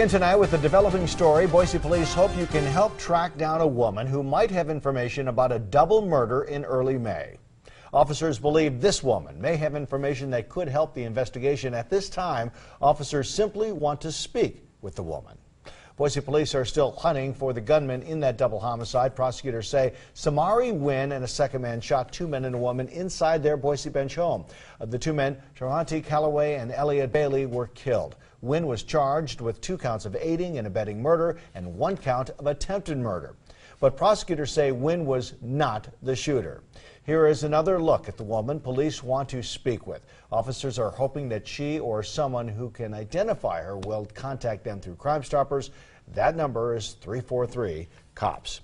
And tonight with a developing story, Boise police hope you can help track down a woman who might have information about a double murder in early May. Officers believe this woman may have information that could help the investigation. At this time, officers simply want to speak with the woman. Boise police are still hunting for the gunman in that double homicide. Prosecutors say Samari Wynn and a second man shot two men and a woman inside their Boise Bench home. Of the two men, Taranti Calloway and Elliot Bailey were killed. Wynn was charged with two counts of aiding and abetting murder and one count of attempted murder. But prosecutors say Wynn was not the shooter. Here is another look at the woman police want to speak with. Officers are hoping that she or someone who can identify her will contact them through Crime Stoppers. That number is 343 COPS.